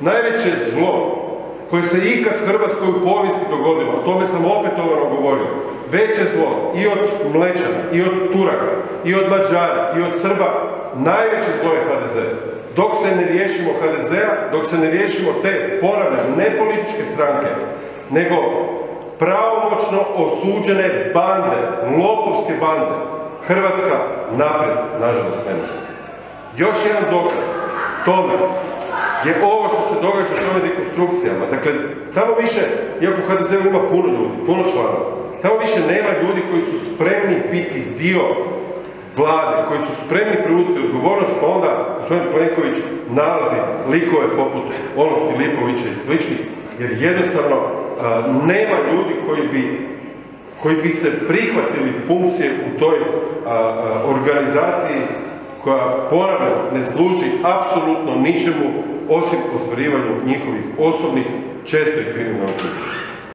Najveće zlo koje se ikad Hrvatskoj u povijesti dogodilo, o tome sam opetovano govorio, veće zlo i od Mlečana, i od Turaka, i od Mađara, i od Srba, najveće zlo je HDZ. Dok se ne riješimo HDZ-a, dok se ne riješimo te, ponavljam, ne političke stranke, nego pravomoćno osuđene bande, lopovske bande, Hrvatska napred, nažalost, ne može. Još jedan dokaz tome je ovo što se događa s ovim dekonstrukcijama. Dakle, tamo više, iako HDZ ima puno ljudi, puno članova, tamo više nema ljudi koji su spremni biti dio vlade, koji su spremni preuzeti odgovornost, pa onda gospodin Plenković nalazi likove poput onog Filipovića i sličnih, jer jednostavno nema ljudi koji bi koji bi se prihvatili funkcije u toj organizaciji koja ponavljam ne služi apsolutno ničemu osim ostvarivanju njihovih osobnih, često i kriminalnih